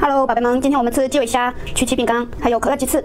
Hello，宝贝们，今天我们吃基围虾、曲奇饼干，还有可乐鸡翅。